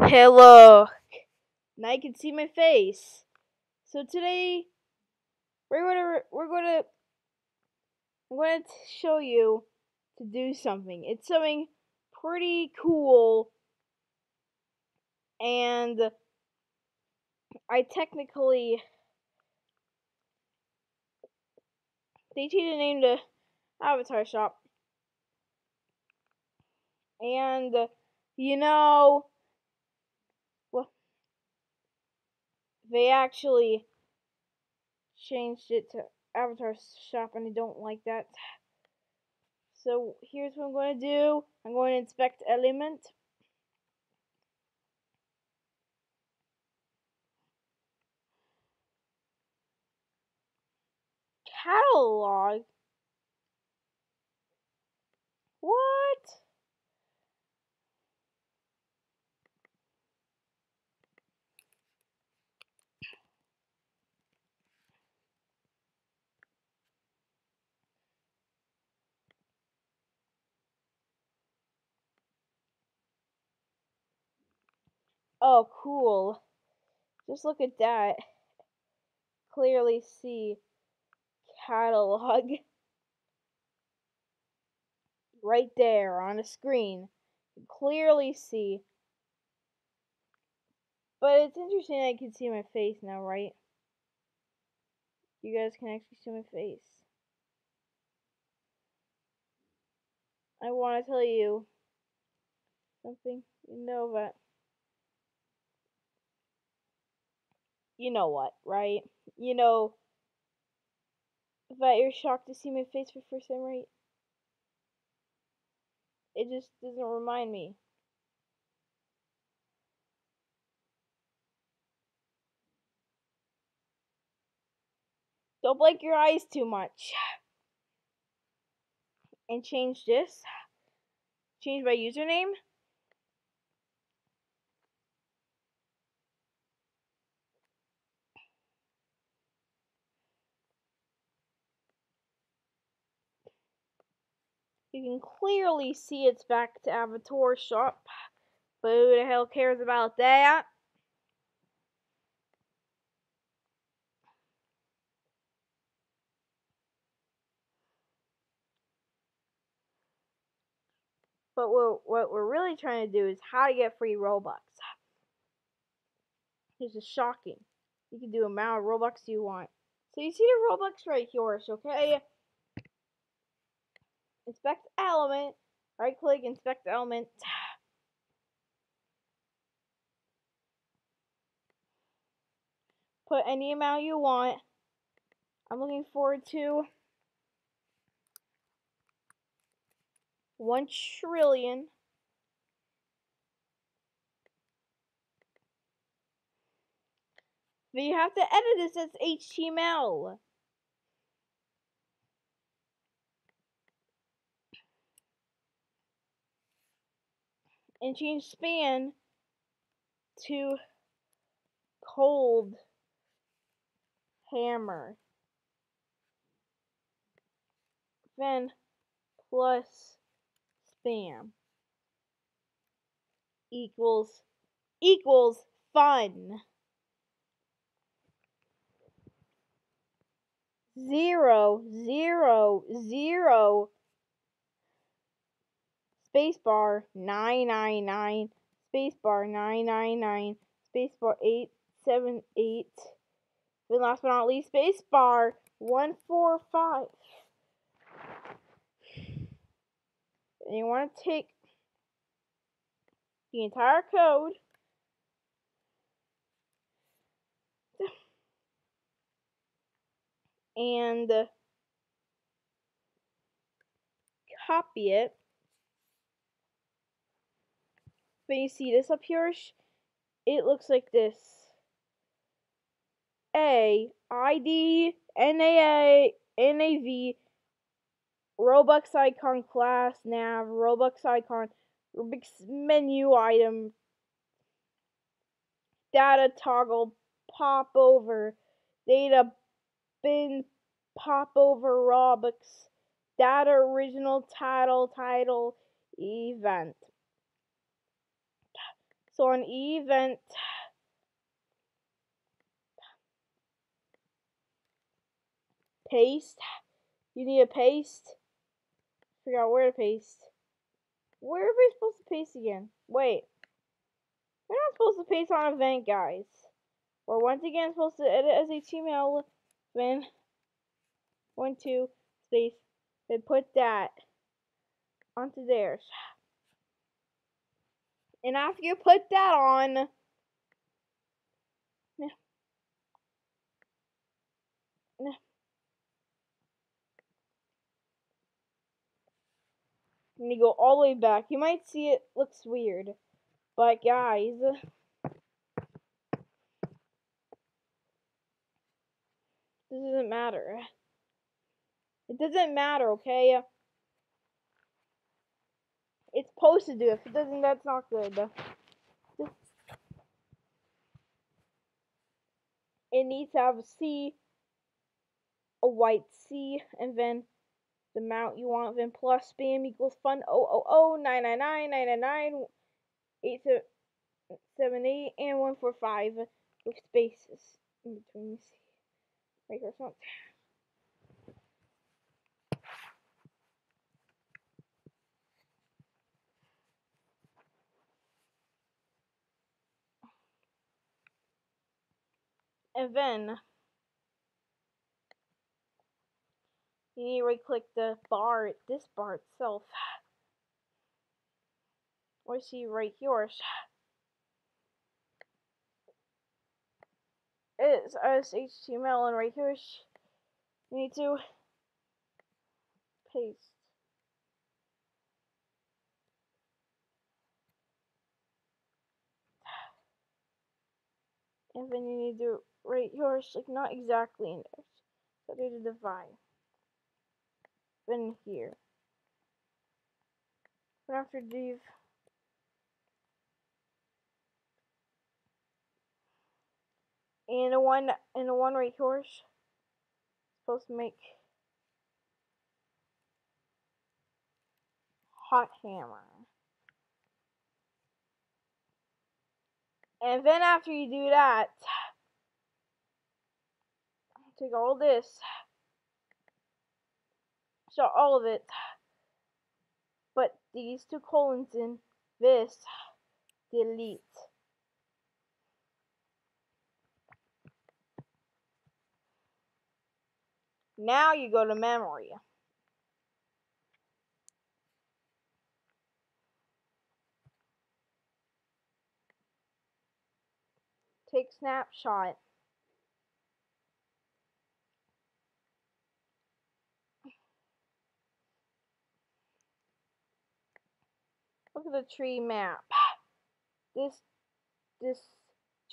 Hello. Now you can see my face. So today we're gonna we're gonna I'm gonna show you to do something. It's something pretty cool and I technically they changed the name to Avatar Shop. And you know they actually changed it to Avatar Shop and I don't like that. So here's what I'm going to do. I'm going to inspect element. Catalog? What? Oh, cool. Just look at that. Clearly see catalog right there on the screen. Clearly see. But it's interesting I can see my face now, right? You guys can actually see my face. I want to tell you something. You know that. You know what, right? You know that you're shocked to see my face for the first time, right? It just doesn't remind me. Don't blink your eyes too much. And change this. Change my username. You can clearly see it's back to Avatar Shop. But who the hell cares about that? But what, what we're really trying to do is how to get free Robux. This is shocking. You can do amount of Robux you want. So you see the Robux right here, okay? Inspect element. Right click, inspect element. Put any amount you want. I'm looking forward to one trillion. But you have to edit this as HTML. And change span to cold hammer. Then plus spam equals equals fun. Zero, zero, zero, spacebar, nine, nine, nine, spacebar, nine, nine, nine, spacebar, eight, seven, eight, then last but not least, spacebar, one, four, five. And you want to take the entire code and copy it. When you see this up here, it looks like this. A I D N A A N A V Robux icon class nav Robux icon Robux menu item. Data toggle pop over. Data bin pop over Robux. Data original title title event So on event, paste, you need a paste. Figure out where to paste. Where are we supposed to paste again? Wait. We're not supposed to paste on event, guys. We're once again supposed to edit as HTML. Then, one, two, space, then put that onto theirs. And after you put that on, and you go all the way back. You might see it looks weird, but guys, this doesn't matter. It doesn't matter, okay? It's supposed to do. If it doesn't, that's not good. It needs to have a C, a white C, and then the amount you want, then plus spam equals fun oh oh oh nine nine nine nine nine nine eight seven eight and one four five with spaces in between. Right here, something. And then you need to right click the bar, this bar itself. Or see right here. It's as HTML and right here you need to paste. And then you need to write yours like not exactly in there. So there's a divide Then here. But after div and the one and the one right here supposed to make hot hammer. And then after you do that, take all this so all of it. But these two colons in this delete. Now you go to memory. Take snapshot. Look at the tree map. This, this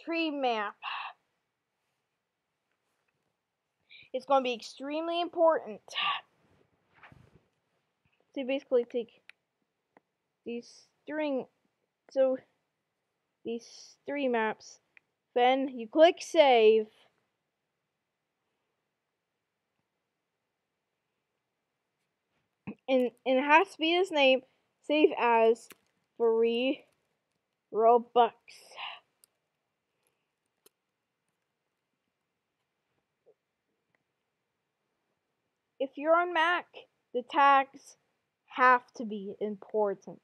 tree map. It's going to be extremely important. to basically take these string, so these three maps, then you click save. And, and it has to be this name Save as free Robux. If you're on Mac, the tags have to be important.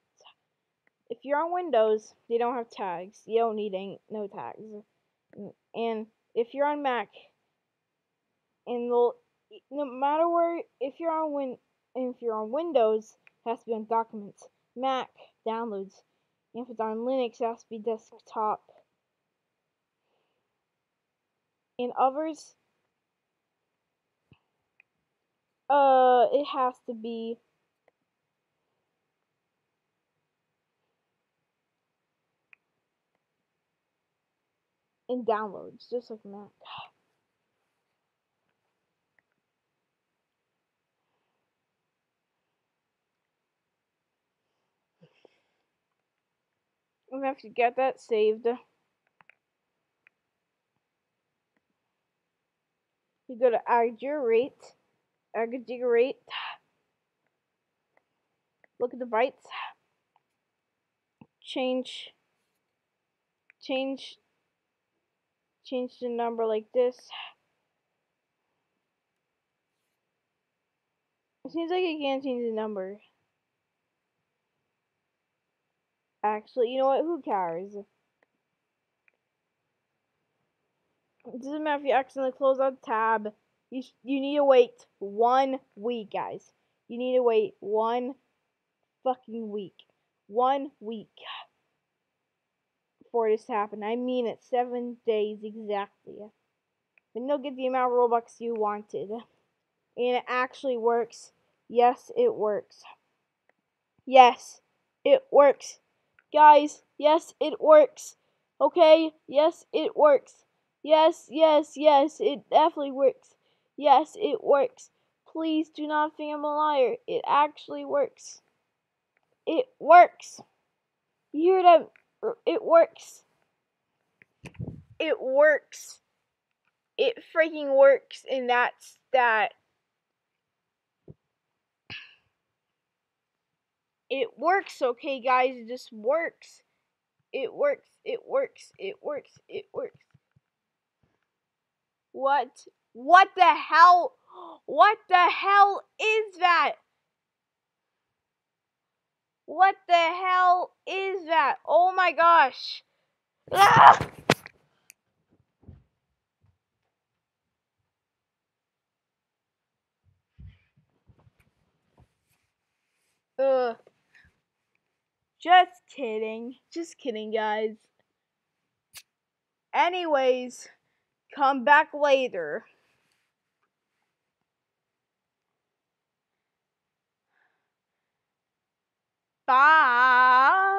If you're on Windows, they don't have tags. You don't need any no tags. And if you're on Mac, and no matter where, if you're on Win, if you're on Windows, has to be on Documents. Mac, Downloads. If it's on Linux, it has to be Desktop. In others, uh, it has to be in downloads, just like Mac. We have to get that saved. You go to Aggerate, Aggerate, look at the bytes, change change change the number like this. It seems like I can't change the number. Actually, you know what? Who cares? It doesn't matter if you accidentally close out the tab. You you need to wait one week, guys. You need to wait one fucking week. One week for this to happen. I mean it. Seven days exactly. Then you'll get the amount of Robux you wanted. And it actually works. Yes, it works. Yes, it works. Guys, yes, it works. Okay? Yes, it works. Yes, yes, yes, it definitely works. Yes, it works. Please do not think I'm a liar. It actually works. It works. You hear that? It works. It works. It freaking works, and that's that. It works, okay, guys? It just works. It works. It works. It works. It works. What? What the hell? What the hell is that? What the hell is that? Oh my gosh. Ah! Ugh. Just kidding. Just kidding, guys. Anyways, come back later. Bye.